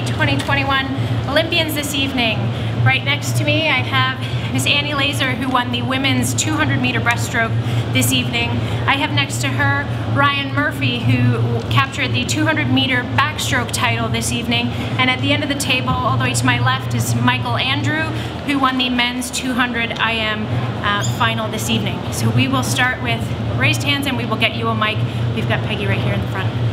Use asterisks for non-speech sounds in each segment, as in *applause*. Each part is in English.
2021 Olympians this evening. Right next to me I have Miss Annie Lazor who won the women's 200 meter breaststroke this evening. I have next to her Ryan Murphy who captured the 200 meter backstroke title this evening and at the end of the table all the way to my left is Michael Andrew who won the men's 200 IM uh, final this evening. So we will start with raised hands and we will get you a mic. We've got Peggy right here in the front.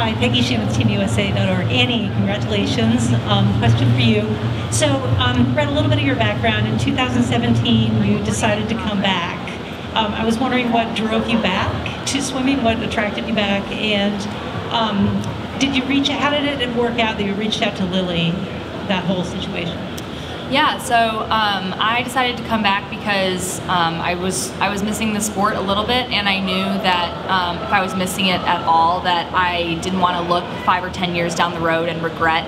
Hi, Peggy Shinn with TeamUSA.org. Annie, congratulations. Um, question for you. So, um, read a little bit of your background. In 2017, you decided to come back. Um, I was wondering what drove you back to swimming, what attracted you back, and um, did you reach? How did it work out that you reached out to Lily? That whole situation. Yeah, so um, I decided to come back because um, I was I was missing the sport a little bit, and I knew that um, if I was missing it at all, that I didn't want to look five or ten years down the road and regret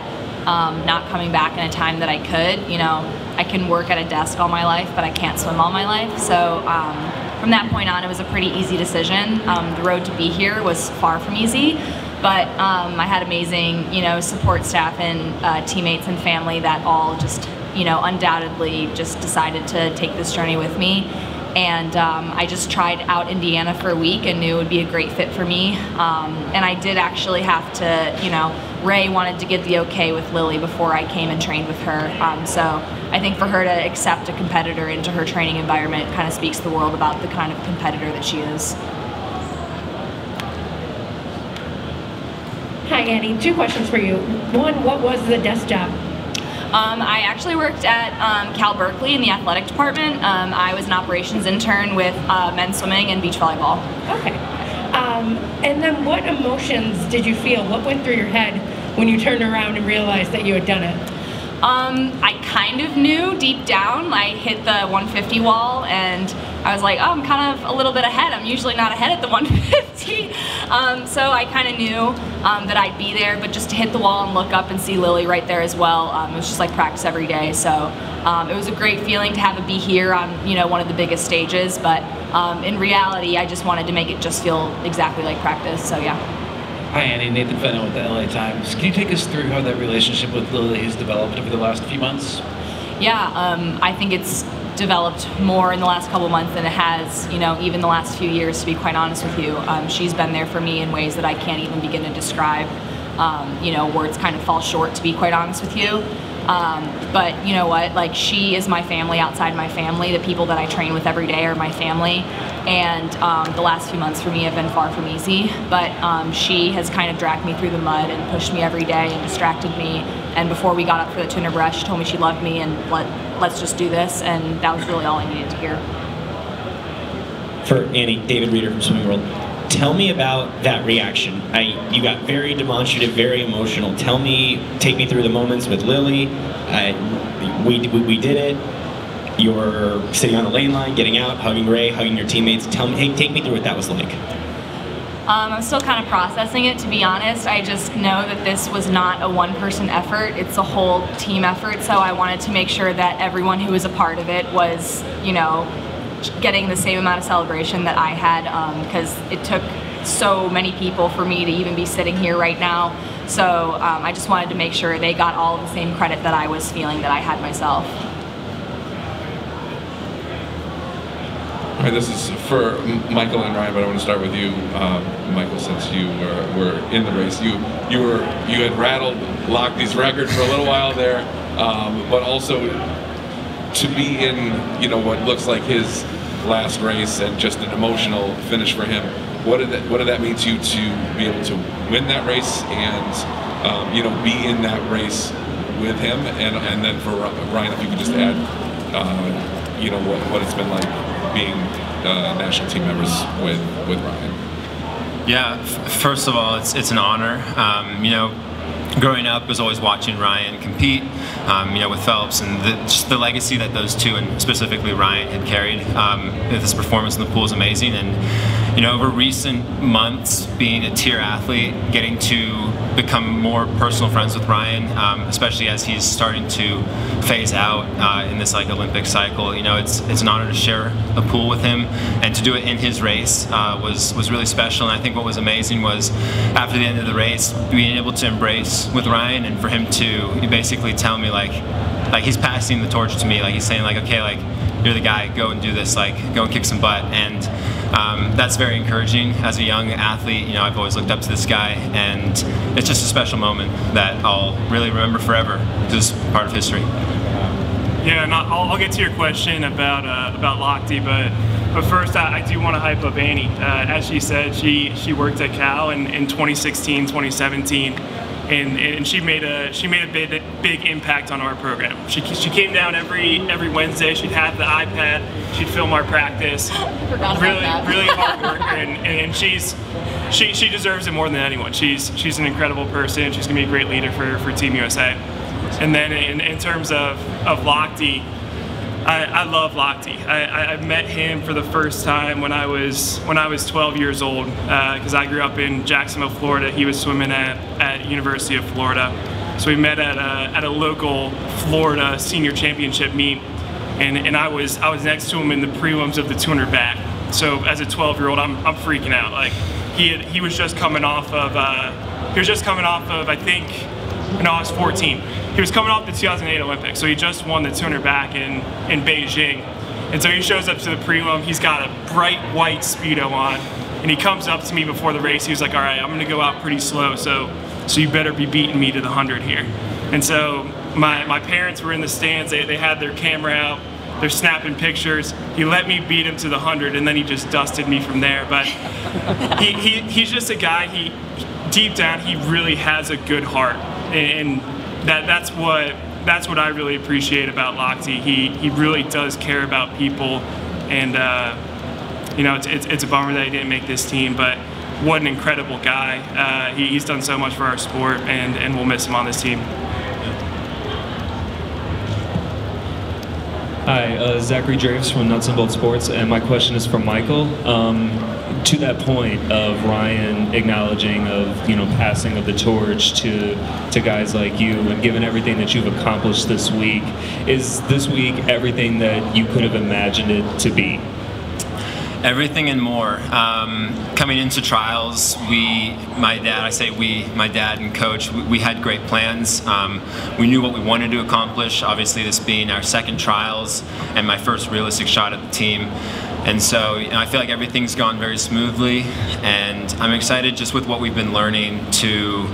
um, not coming back in a time that I could. You know, I can work at a desk all my life, but I can't swim all my life. So um, from that point on, it was a pretty easy decision. Um, the road to be here was far from easy but um, I had amazing, you know, support staff and uh, teammates and family that all just you know, undoubtedly just decided to take this journey with me. And um, I just tried out Indiana for a week and knew it would be a great fit for me. Um, and I did actually have to, you know, Ray wanted to get the okay with Lily before I came and trained with her. Um, so I think for her to accept a competitor into her training environment kind of speaks the world about the kind of competitor that she is. Hi Annie, two questions for you. One, what was the desk job? Um, I actually worked at um, Cal Berkeley in the athletic department. Um, I was an operations intern with uh, men's swimming and beach volleyball. Okay. Um, and then what emotions did you feel? What went through your head when you turned around and realized that you had done it? Um, I kind of knew deep down. I hit the 150 wall and I was like, oh, I'm kind of a little bit ahead. I'm usually not ahead at the *laughs* 150. Um, so I kind of knew um, that I'd be there, but just to hit the wall and look up and see Lily right there as well, um, it was just like practice every day. So um, it was a great feeling to have it be here on you know one of the biggest stages. But um, in reality, I just wanted to make it just feel exactly like practice. So yeah. Hi Annie, Nathan Fenno with the LA Times. Can you take us through how that relationship with Lily has developed over the last few months? Yeah, um, I think it's developed more in the last couple months than it has, you know, even the last few years, to be quite honest with you. Um, she's been there for me in ways that I can't even begin to describe. Um, you know, words kind of fall short, to be quite honest with you. Um, but you know what? Like she is my family outside my family. The people that I train with every day are my family. And um, the last few months for me have been far from easy. But um, she has kind of dragged me through the mud and pushed me every day and distracted me. And before we got up for the 200 breast, she told me she loved me and let let's just do this. And that was really all I needed to hear. For Annie, David Rieder from Swimming World tell me about that reaction. I, you got very demonstrative, very emotional. Tell me, take me through the moments with Lily. We, we, we did it. You're sitting on the lane line, getting out, hugging Ray, hugging your teammates. Tell me, hey, take me through what that was like. Um, I'm still kind of processing it, to be honest. I just know that this was not a one-person effort. It's a whole team effort, so I wanted to make sure that everyone who was a part of it was, you know, getting the same amount of celebration that I had because um, it took so many people for me to even be sitting here right now. So um, I just wanted to make sure they got all the same credit that I was feeling that I had myself. This is for Michael and Ryan, but I want to start with you, um, Michael, since you were, were, in the race. You you were you had rattled these records for a little while there, um, but also to be in, you know, what looks like his last race and just an emotional finish for him. What did that What did that mean to you to be able to win that race and um, you know be in that race with him? And and then for Ryan, if you could just add, uh, you know, what what it's been like being uh, national team members with with Ryan. Yeah, first of all, it's it's an honor. Um, you know, growing up was always watching Ryan compete, um, you know, with Phelps and the, just the legacy that those two and specifically Ryan had carried. Um, this performance in the pool is amazing, and you know, over recent months, being a TYR athlete, getting to become more personal friends with Ryan, um, especially as he's starting to phase out uh, in this like Olympic cycle. You know, it's it's an honor to share a pool with him, and to do it in his race uh, was was really special. And I think what was amazing was after the end of the race, being able to embrace with Ryan, and for him to basically tell me like like he's passing the torch to me, like he's saying like okay like you're the guy, go and do this, like go and kick some butt. And um, that's very encouraging as a young athlete. You know, I've always looked up to this guy, and it's just a special moment that I'll really remember forever it's part of history. Yeah, and I'll, I'll get to your question about uh, about Lochte, but but first I, I do want to hype up Annie. Uh, as she said, she she worked at Cal in, in 2016, 2017 and, and she made a she made a big big impact on our program. She, she came down every every Wednesday. She'd have the iPad. She'd film our practice. *laughs* Really really hard worker, *laughs* and, and she's she she deserves it more than anyone. She's she's an incredible person. She's gonna be a great leader for for Team USA. And then in, in terms of of Lochte. I, I love Lochte. I, I, met him for the first time when I was when I was 12 years old because I grew up in Jacksonville, Florida. He was swimming at, at University of Florida, so we met at a, at a local Florida senior championship meet, and, and I was I was next to him in the prelims of the 200 back. So as a 12 year old, I'm, I'm freaking out. Like he had, he was just coming off of uh, he was just coming off of I think no, I was 14. He was coming off the 2008 Olympics, so he just won the 200 back in, in Beijing. And so he shows up to the prelim. He's got a bright white Speedo on, and he comes up to me before the race. He was like, all right, I'm going to go out pretty slow, so, so you better be beating me to the 100 here. And so my, my parents were in the stands. They, they had their camera out. They're snapping pictures. He let me beat him to the 100, and then he just dusted me from there. But he, he, he's just a guy, he deep down, he really has a good heart. And that, that's what that's what I really appreciate about Lochte. He he really does care about people, and uh, you know it's, it's, it's a bummer that he didn't make this team, but what an incredible guy. Uh, he, he's done so much for our sport, and, and we'll miss him on this team. Hi, uh, Zachary Draves from Nuts and Bolts Sports, and my question is for Michael. Um, to that point of Ryan acknowledging of you know passing of the torch to to guys like you, and given everything that you've accomplished this week, is this week everything that you could have imagined it to be? Everything and more. Um, coming into trials, we, my dad, I say we, my dad and coach, we, we had great plans. Um, we knew what we wanted to accomplish, obviously this being our second trials and my first realistic shot at the team. And so you know, I feel like everything's gone very smoothly and I'm excited just with what we've been learning to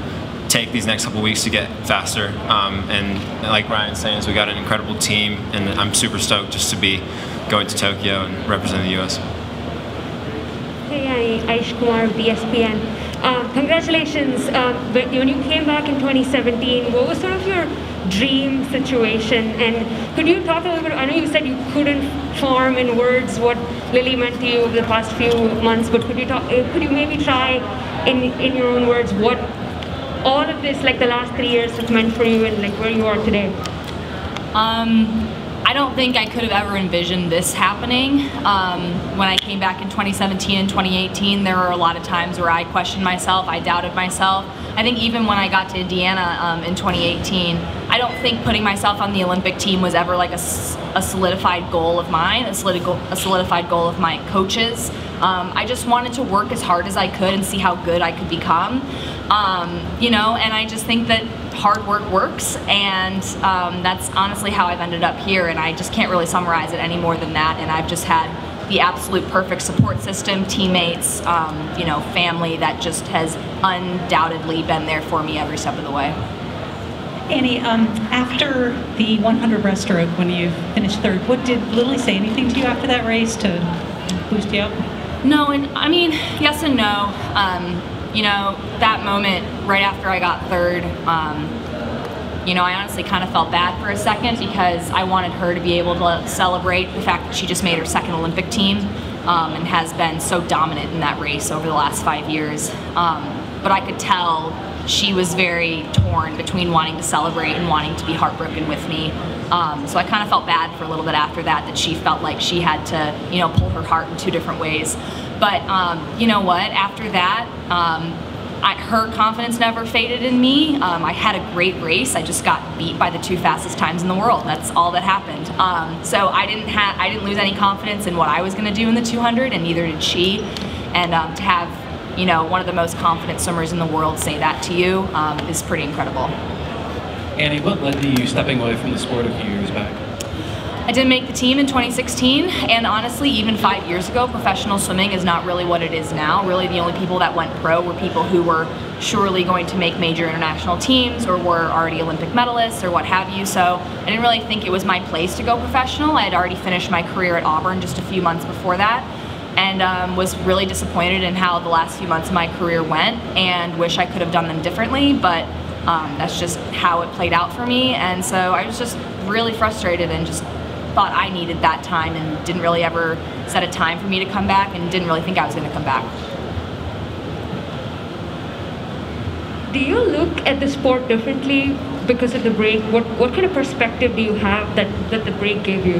take these next couple weeks to get faster. Um, and like Ryan's saying, we got an incredible team and I'm super stoked just to be going to Tokyo and representing the US. Hey, Aish Kumar of ESPN. Uh, congratulations. Um, when when you came back in 2017, what was sort of your dream situation? And could you talk a little bit? I know you said you couldn't form in words what Lily meant to you over the past few months, but could you talk? uh, Could you maybe try in in your own words what all of this, like the last three years, has meant for you and like where you are today? Um, I don't think I could have ever envisioned this happening. Um, when I came back in 2017 and 2018, there were a lot of times where I questioned myself, I doubted myself. I think even when I got to Indiana um, in 2018, I don't think putting myself on the Olympic team was ever like a solidified goal of mine, a, a solidified goal of my coaches. Um, I just wanted to work as hard as I could and see how good I could become. Um, you know, and I just think that hard work works, and um, that's honestly how I've ended up here. And I just can't really summarize it any more than that. And I've just had the absolute perfect support system, teammates, um, you know, family that just has undoubtedly been there for me every step of the way. Annie, um, after the 100 breaststroke, when you finished third, what did Lily say anything to you after that race to boost you up? No, and I mean, yes and no. Um, you know, that moment right after I got third, um, you know, I honestly kind of felt bad for a second because I wanted her to be able to celebrate the fact that she just made her second Olympic team um, and has been so dominant in that race over the last five years. Um, but I could tell she was very torn between wanting to celebrate and wanting to be heartbroken with me. Um, so I kind of felt bad for a little bit after that, that she felt like she had to, you know, pull her heart in two different ways. but um, you know what? After that, um, I, her confidence never faded in me. Um, I had a great race. I just got beat by the two fastest times in the world. That's all that happened. Um, so I didn't have, I didn't lose any confidence in what I was going to do in the 200, and neither did she. And um, to have, you know, one of the most confident swimmers in the world say that to you um, is pretty incredible. Annie, what led to you stepping away from the sport a few years back? I didn't make the team in 2016, and honestly, even five years ago, professional swimming is not really what it is now. Really, the only people that went pro were people who were surely going to make major international teams or were already Olympic medalists or what have you. So I didn't really think it was my place to go professional. I had already finished my career at Auburn just a few months before that and um, was really disappointed in how the last few months of my career went and wish I could have done them differently, but um, that's just how it played out for me. And so I was just really frustrated and just thought I needed that time and didn't really ever set a time for me to come back and didn't really think I was going to come back. Do you look at the sport differently because of the break? What what kind of perspective do you have that, that the break gave you?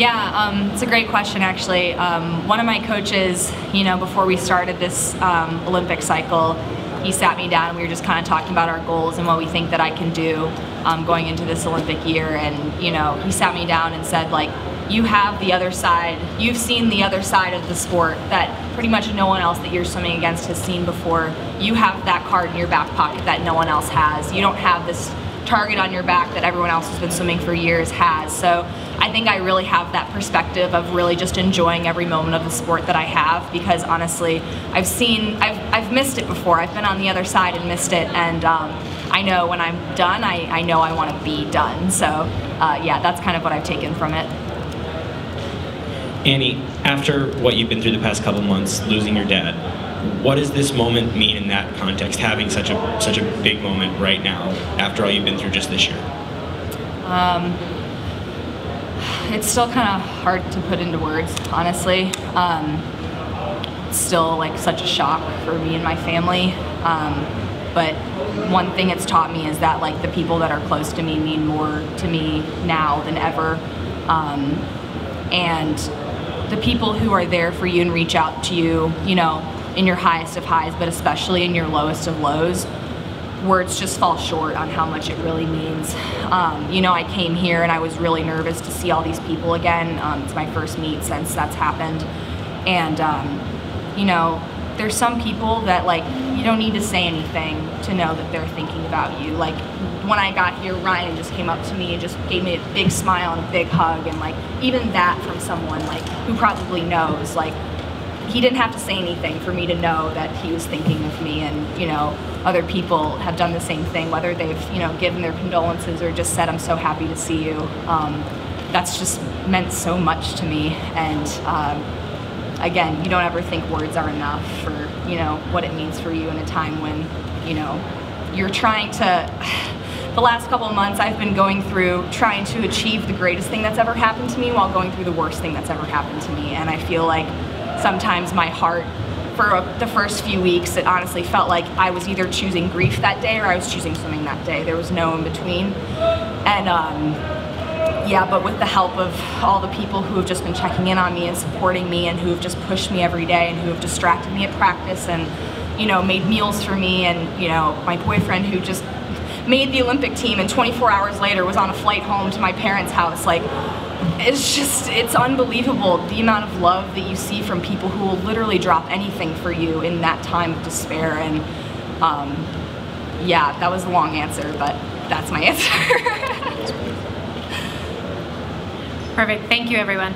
Yeah, um, it's a great question actually. Um, one of my coaches, you know, before we started this um, Olympic cycle, he sat me down and we were just kind of talking about our goals and what we think that I can do um, going into this Olympic year. And, you know, he sat me down and said, like, you have the other side, you've seen the other side of the sport that pretty much no one else that you're swimming against has seen before. You have that card in your back pocket that no one else has. You don't have this target on your back that everyone else who's been swimming for years has. So I think I really have that perspective of really just enjoying every moment of the sport that I have because honestly, I've seen, I've, I've missed it before. I've been on the other side and missed it and um, I know when I'm done, I, I know I want to be done. So uh, yeah, that's kind of what I've taken from it. Annie, after what you've been through the past couple months, losing your dad, what does this moment mean in that context, having such a such a big moment right now after all you've been through just this year? Um, it's still kind of hard to put into words, honestly. Um, still like such a shock for me and my family. Um, but one thing it's taught me is that like the people that are close to me mean more to me now than ever. Um, and the people who are there for you and reach out to you, you know, in your highest of highs, but especially in your lowest of lows, words just fall short on how much it really means. Um, you know, I came here and I was really nervous to see all these people again. Um, it's my first meet since that's happened. And, um, you know, there's some people that like you don't need to say anything to know that they're thinking about you. Like when I got here, Ryan just came up to me and just gave me a big smile and a big hug, and like even that from someone like who probably knows, like he didn't have to say anything for me to know that he was thinking of me, and you know other people have done the same thing, whether they've you know given their condolences or just said I'm so happy to see you. Um, that's just meant so much to me, and. Um, again, you don't ever think words are enough for, you know, what it means for you in a time when, you know, you're trying to *sighs* the last couple of months I've been going through trying to achieve the greatest thing that's ever happened to me while going through the worst thing that's ever happened to me. And I feel like sometimes my heart, for the first few weeks, it honestly felt like I was either choosing grief that day or I was choosing swimming that day. There was no in between. And um, yeah, but with the help of all the people who have just been checking in on me and supporting me and who have just pushed me every day and who have distracted me at practice and, you know, made meals for me and, you know, my boyfriend who just made the Olympic team and 24 hours later was on a flight home to my parents' house. Like, it's just, it's unbelievable the amount of love that you see from people who will literally drop anything for you in that time of despair. And um, yeah, that was a long answer, but that's my *laughs* answer. Perfect. Thank you, everyone.